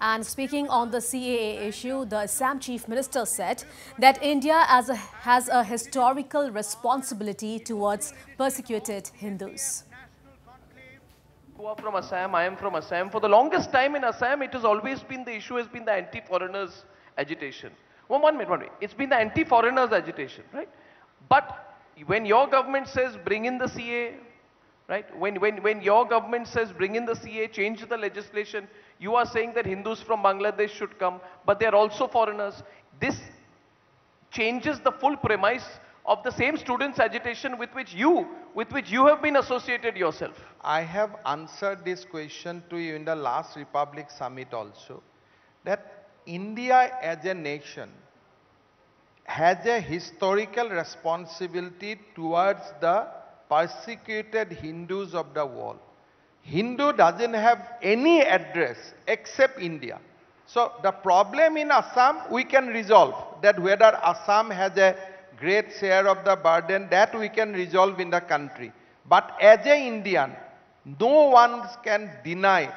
And speaking on the CAA issue, the Assam Chief Minister said that India a, has a historical responsibility towards persecuted Hindus. You are from Assam, I am from Assam. For the longest time in Assam, it has always been the issue has been the anti-foreigners agitation. One, minute, one minute. It's been the anti-foreigners agitation, right? But when your government says bring in the CA, right? When, when, when your government says bring in the CA, change the legislation, you are saying that Hindus from Bangladesh should come, but they are also foreigners. This changes the full premise of the same students agitation with which you, with which you have been associated yourself. I have answered this question to you in the last Republic Summit also, that India as a nation has a historical responsibility towards the persecuted Hindus of the world. Hindu doesn't have any address except India. So the problem in Assam we can resolve that whether Assam has a great share of the burden that we can resolve in the country. But as a Indian, no one can deny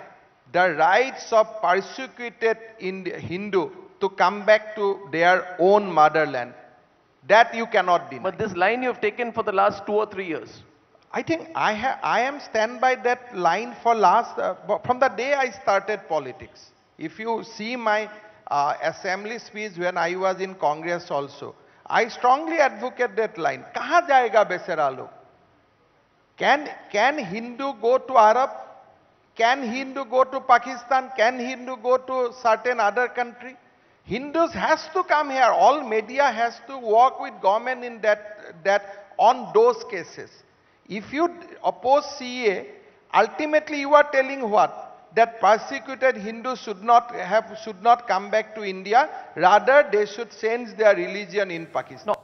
the rights of persecuted Hindu to come back to their own motherland. That you cannot deny. But this line you have taken for the last two or three years. I think I, ha- I am stand by that line for last, uh, from the day I started politics. If you see my uh, assembly speech when I was in Congress also, I strongly advocate that line. Kaha jayega besera log? Can, can Hindu go to Arab? Can Hindu go to Pakistan? Can Hindu go to certain other country? Hindus has to come here. All media has to work with government in that, that on those cases. If you oppose CA, ultimately you are telling what? That persecuted Hindus should not have should not come back to India. Rather, they should change their religion in Pakistan. No.